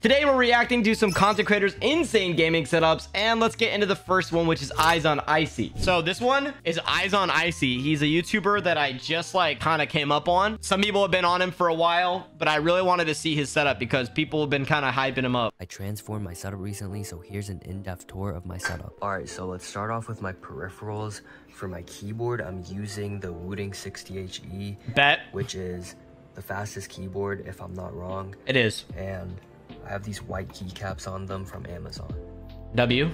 Today we're reacting to some content creators insane gaming setups and let's get into the first one which is Izon Icy. So this one is Izon Icy. He's a YouTuber that I just like kind of came up on. Some people have been on him for a while, but I really wanted to see his setup because people have been kind of hyping him up. I transformed my setup recently, so here's an in-depth tour of my setup. Alright, so let's start off with my peripherals. For my keyboard, I'm using the Wooting 60HE, Bet. which is the fastest keyboard if I'm not wrong. It is. And I have these white keycaps on them from Amazon. W.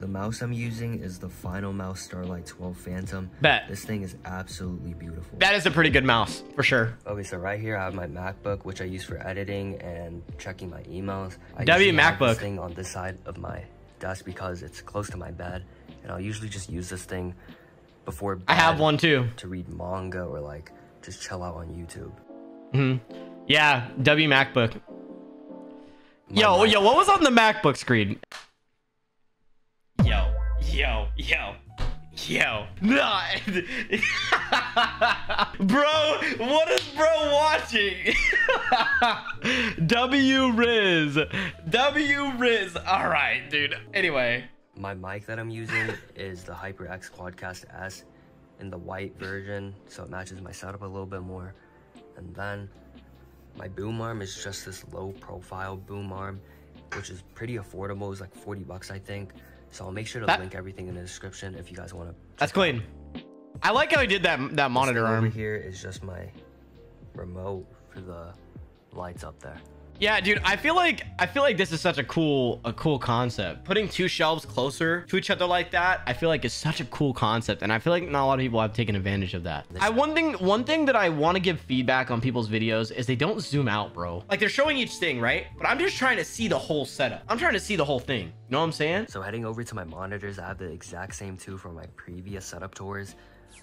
The mouse I'm using is the Finalmouse Starlight 12 Phantom. Bet. This thing is absolutely beautiful. That is a pretty good mouse for sure. Okay, so right here I have my MacBook, which I use for editing and checking my emails. I W MacBook. this thing on this side of my desk because it's close to my bed, and I'll usually just use this thing before I have one too. to read manga or like just chill out on YouTube. hmm Yeah, W MacBook. My Yo, mic- yo, what was on the MacBook screen? Yo, yo, yo, yo. Nah. bro, what is bro watching? W Riz. W Riz. All right, dude. Anyway. My mic that I'm using is the HyperX Quadcast S in the white version, so it matches my setup a little bit more. And then my boom arm is just this low profile boom arm, which is pretty affordable. It's like 40 bucks, I think. So I'll make sure to That- link everything in the description if you guys want to. That's clean. I like how he did that that monitor arm. Over here is just my remote for the lights up there. Yeah, dude, I feel like I feel like this is such a cool a cool concept. Putting two shelves closer to each other like that, I feel like is such a cool concept, and I feel like not a lot of people have taken advantage of that. I one thing one thing that I want to give feedback on people's videos is they don't zoom out, bro. Like they're showing each thing, right? But I'm just trying to see the whole setup. I'm trying to see the whole thing. You know what I'm saying? So heading over to my monitors, I have the exact same two from my previous setup tours.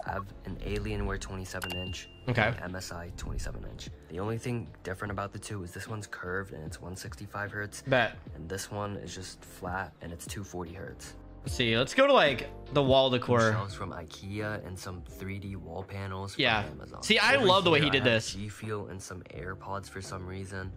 I have an Alienware 27 inch, Okay. MSI 27 inch. The only thing different about the two is this one's curved and it's 165 hertz, Bet. and this one is just flat and it's 240 hertz. Let's see. Let's go to like the wall decor. Shelves from IKEA and some 3D wall panels from Yeah. Amazon. See, I love the way he did this. G Fuel and some AirPods for some reason,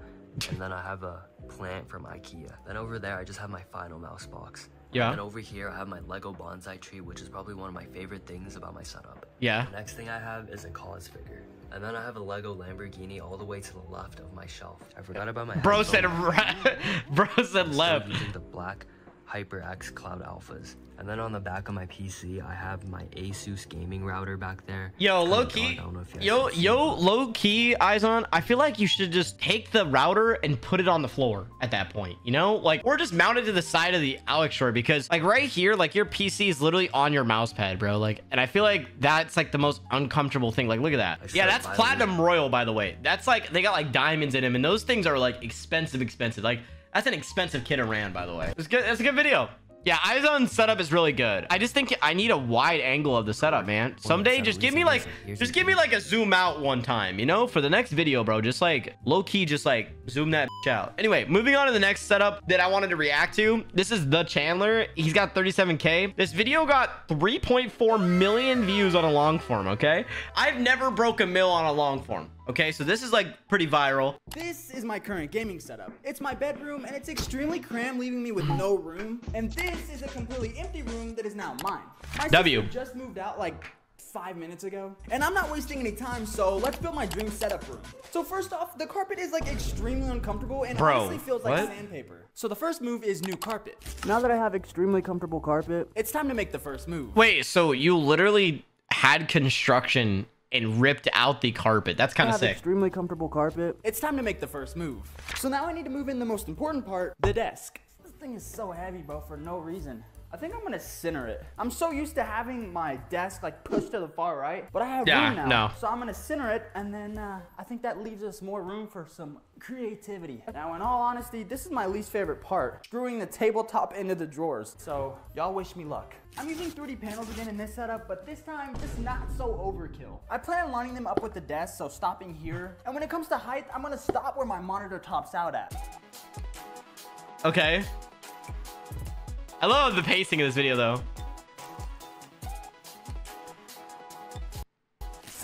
and then I have a plant from IKEA. Then over there, I just have my final mouse box. Yeah. And over here, I have my Lego bonsai tree, which is probably one of my favorite things about my setup. Yeah. The next thing I have is a KAWS figure. And then I have a Lego Lamborghini all the way to the left of my shelf. I forgot about my Bro said right. Bro said left. using the black HyperX Cloud Alphas. And then on the back of my PC, I have my Asus gaming router back there. Yo, low key, I don't know if you guys yo, yo, low key, Izon. I feel like you should just take the router and put it on the floor at that point, you know, like, or just mount it to the side of the Alex short because, like, right here, like, your PC is literally on your mouse pad, bro. Like, and I feel like that's like the most uncomfortable thing. Like, look at that. I Yeah, that's platinum royal, by the way. That's like they got like diamonds in them, and those things are like expensive, expensive. Like, that's an expensive kit around, by the way. It's good. It's a good video. Yeah, on setup is really good. I just think I need a wide angle of the setup, man. Someday, just give me like, just give me like a zoom out one time, you know, for the next video, bro. Just like low key, just like zoom that out. Anyway, moving on to the next setup that I wanted to react to. This is the Chandler. He's got 37k. This video got 3.4 million views on a long form. Okay, I've never broke a mill on a long form. Okay, so this is like pretty viral. This is my current gaming setup. It's my bedroom and it's extremely cramped, leaving me with no room. And this is a completely empty room that is now mine. My W. just moved out like five minutes ago. And I'm not wasting any time, so let's build my dream setup room. So first off, the carpet is like extremely uncomfortable and Bro, honestly feels like what? sandpaper. So the first move is new carpet. Now that I have extremely comfortable carpet, it's time to make the first move. Wait, so you literally had construction and ripped out the carpet? That's kind of sick. extremely comfortable carpet. It's time to make the first move. So now I need to move in the most important part, the desk. This thing is so heavy, bro, for no reason. I think I'm gonna center it. I'm so used to having my desk like pushed to the far right, but I have Yeah, room now. no. So I'm gonna center it, and then uh, I think that leaves us more room for some creativity. Now, in all honesty, this is my least favorite part, screwing the tabletop into the drawers. So y'all wish me luck. I'm using 3D panels again in this setup, but this time just not so overkill. I plan on lining them up with the desk, so stopping here. And when it comes to height, I'm gonna stop where my monitor tops out at. Okay. I love the pacing of this video though.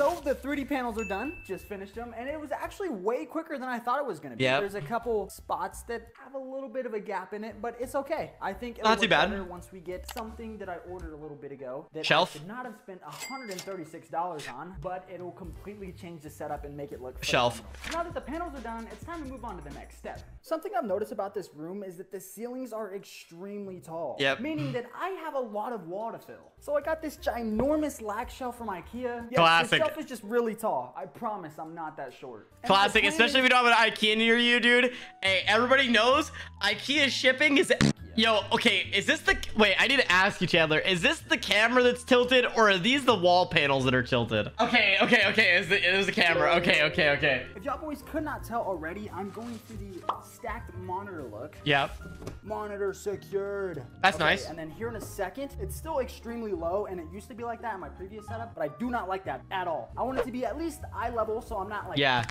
So the 3D panels are done. Just finished them, and it was actually way quicker than I thought it was gonna be. Yep. There's a couple spots that have a little bit of a gap in it, but it's okay. I think it'll Not too bad. better once we get something that I ordered a little bit ago that Shelf? I should not have spent $136 on, but it'll completely change the setup and make it look Shelf. phenomenal. Now that the panels are done, it's time to move on to the next step. Something I've noticed about this room is that the ceilings are extremely tall. Yep. Meaning that I have a lot of wall to fill. So I got this ginormous Lack shelf from IKEA. Yes, Classic. The is just really tall. I promise I'm not that short. And Classic, plan especially if is- you don't have an IKEA near you, dude. Hey, everybody knows IKEA shipping is. Yo, okay, is this the wait? I need to ask you, Chandler. Is this the camera that's tilted, or are these the wall panels that are tilted? Okay, okay, okay. Is the is the camera? Okay, okay, okay. If y'all boys could not tell already, I'm going for the stacked monitor look. Yep. Monitor secured. That's nice. And then here in a second, it's still extremely low, and it used to be like that in my previous setup, but I do not like that at all. I want it to be at least eye level, so I'm not like Yeah.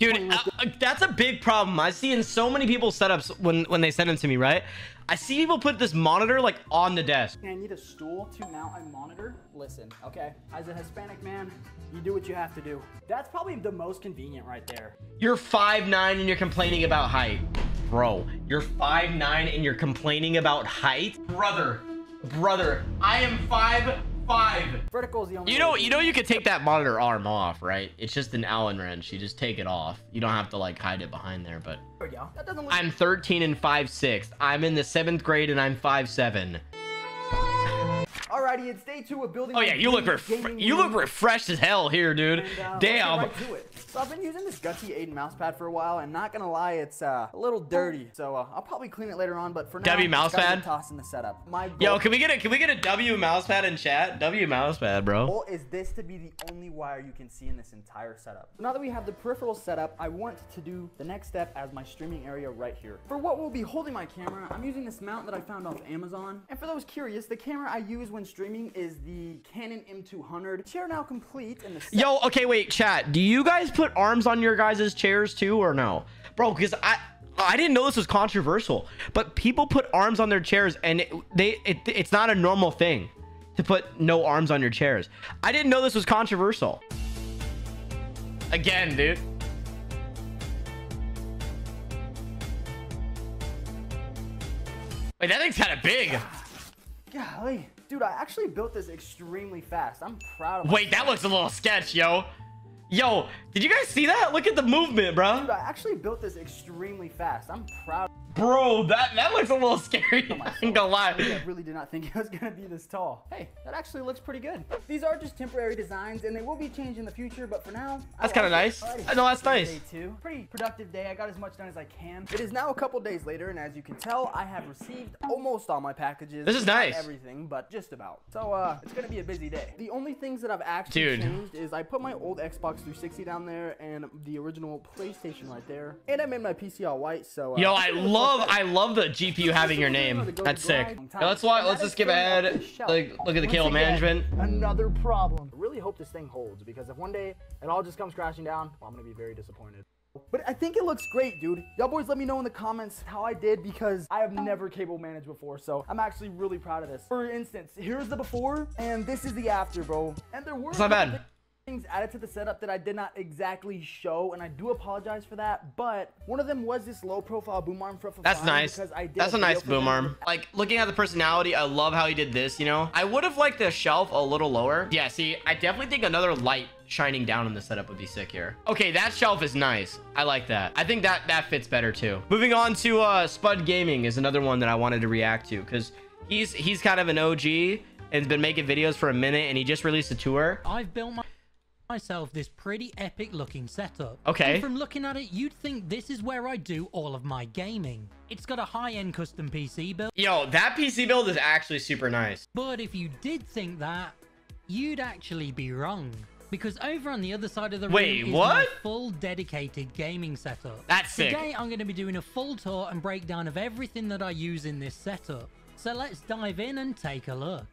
Dude, uh, uh, that's a big problem. I see in so many people's setups when when they send them to me, right? I see people put this monitor like on the desk. I need a stool to mount a monitor. Listen, okay, as a Hispanic man, you do what you have to do. That's probably the most convenient right there. You're 5'9 and you're complaining about height. Bro, you're 5'9 and you're complaining about height? Brother, brother, I am 5'5. Vertical is the only You know, you know you could take that monitor arm off, right? It's just an Allen wrench. You just take it off. You don't have to like hide it behind there, but There we go. That doesn't look I'm 13 and 5'6. I'm in the seventh grade and I'm 5'7. It's day two of building. Oh yeah, you look ref- you look refreshed as hell here, dude. And, uh, Damn. right. So I've been using this Gutzy Aiden mouse pad for a while, and not gonna lie, it's uh, a little dirty. So uh, I'll probably clean it later on. But for now, W mousepad. mouse gotta get pad? tossed in the setup. My goal, Yo, can we get a can we get a W mousepad in chat? W mousepad, bro. goal is this to be the only wire you can see in this entire setup. Now that we have the peripheral set up, I want to do the next step as my streaming area right here. For what will be holding my camera, I'm using this mount that I found off Amazon. And for those curious, the camera I use when streaming is the Canon M200. Chair now complete, and the Yo, okay, wait, chat. Do you guys put arms on your guys' chairs too, or no, bro? Because I I didn't know this was controversial, but people put arms on their chairs, and it, they it, it's not a normal thing to put no arms on your chairs. I didn't know this was controversial. Again, dude. Wait, that thing's kind of big. Golly, dude, I actually built this extremely fast. I'm proud of Wait, that looks a little sketch, yo. Yo, did you guys see that? Look at the movement, bro. Dude, I actually built this extremely fast. I'm proud Bro, that that looks a little scary. I ain't gonna lie. I really did not think it was gonna be this tall. Hey, that actually looks pretty good. These are just temporary designs and they will be changed in the future, but for now, That's kinda nice. I know, that's Day nice. two. Pretty productive day. I got as much done as I can. It is now a couple days later, and as you can tell, I have received almost all my packages. This is nice. Everything, but just about. So uh, it's gonna be a busy day. The only things that I've actually Dude. changed is I put my old Xbox 360 down there and the original PlayStation right there, and I made my PC all white. So uh, Yo, I look love. I love the GPU having your name. That's sick. Yo, let's watch. Let's just skip ahead. Like, look at the cable management. Another problem. I really hope this thing holds because if one day it all just comes crashing down, well, I'm gonna be very disappointed. But I think it looks great, dude. Y'all boys let me know in the comments how I did because I have never cable managed before, so I'm actually really proud of this. For instance, here's the before and this is the after, bro. And there were It's not bad. Things added to the setup that I did not exactly show, and I do apologize for that. But one of them was this low profile boom arm for That's nice. because I did That's a video nice boom arm. Like looking at the personality, I love how he did this. You know, I would have liked the shelf a little lower. Yeah, see, I definitely think another light shining down in the setup would be sick here. Okay, that shelf is nice. I like that. I think that that fits better too. Moving on to uh, Spudd Gaming is another one that I wanted to react to because he's he's kind of an OG and has been making videos for a minute, and he just released a tour. I've built my myself this pretty epic looking setup. Okay. And from looking at it, you'd think this is where I do all of my gaming. It's got a high-end custom PC build, Yo, that PC build is actually super nice. but if you did think that, you'd actually be wrong. Because over on the other side of the Wait, room is what? my full dedicated gaming setup. That's sick. Today I'm going to be doing a full tour and breakdown of everything that I use in this setup. So let's dive in and take a look.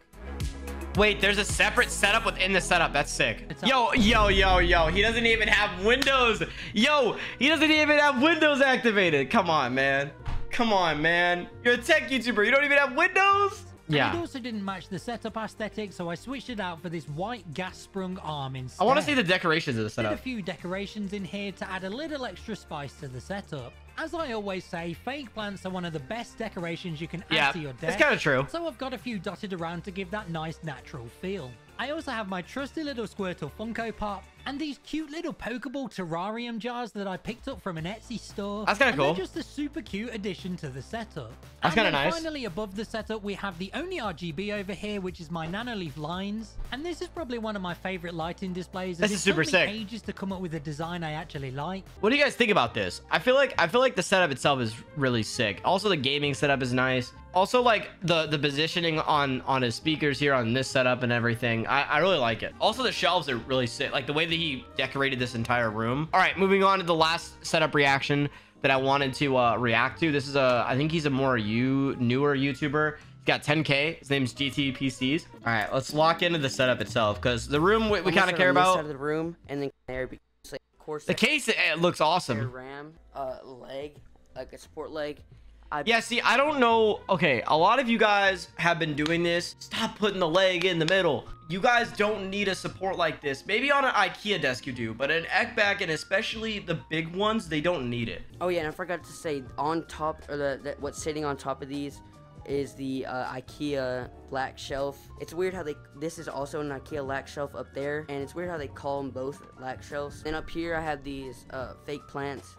Wait, there's a separate setup within the setup. That's sick. Yo, yo, yo, yo. He doesn't even have Windows. Yo, he doesn't even have Windows activated. Come on, man. Come on, man. You're a tech YouTuber. You don't even have Windows? Yeah. And it also didn't match the setup aesthetic, so I switched it out for this white gas-sprung arm instead. I want to see the decorations of the setup. Did a few decorations in here to add a little extra spice to the setup. As I always say, fake plants are one of the best decorations you can add Yeah, to your it's kinda true. So I've got a few dotted around to give that nice natural feel. I also have my trusty little Squirtle Funko Pop and these cute little Pokeball terrarium jars that I picked up from an Etsy store. That's kinda cool. just a super cute addition to the setup. That's kinda nice. Finally, above the setup, we have the only RGB over here, which is my Nanoleaf lines. And this is probably one of my favorite lighting displays. This is super sick. ages to come up with a design I actually like. What do you guys think about this? I feel like I feel like the setup itself is really sick. Also, the gaming setup is nice. Also, like the the positioning on on his speakers here on this setup and everything. I, I really like it. Also, the shelves are really sick. Like the way that he decorated this entire room. All right, moving on to the last setup reaction that I wanted to uh, react to. This is a I think he's a more you newer YouTuber. He's got 10k. His name's GTPCs. All right, let's lock into the setup itself because the room we, we kind of care on this side about. of the room, and then there like, of course The case it, it looks awesome. RAM, uh, leg, like a support leg. I Yeah, see, I don't know. Okay, a lot of you guys have been doing this. Stop putting the leg in the middle. You guys don't need a support like this. Maybe on an IKEA desk you do, but an Ekbacken and especially the big ones, they don't need it. Oh yeah, and I forgot to say on top or the, the what's sitting on top of these is the uh, IKEA black shelf. It's weird how they this is also an IKEA black shelf up there, and it's weird how they call them both black shelves. Then up here I have these uh, fake plants.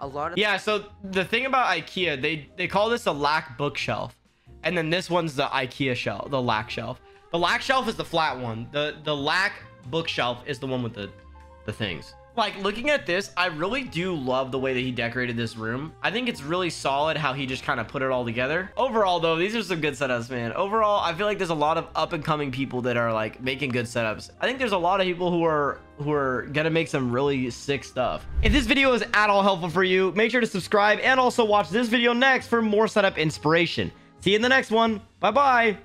A lot of Yeah, so the thing about IKEA, they they call this a lack bookshelf. And then this one's the IKEA shelf, the lack shelf. The lack shelf is the flat one. The the lack bookshelf is the one with the the things. Like looking at this, I really do love the way that he decorated this room. I think it's really solid how he just kind of put it all together. Overall though, these are some good setups, man. Overall, I feel like there's a lot of up and coming people that are like making good setups. I think there's a lot of people who are who are gonna make some really sick stuff. If this video is at all helpful for you, make sure to subscribe and also watch this video next for more setup inspiration. See you in the next one. Bye bye.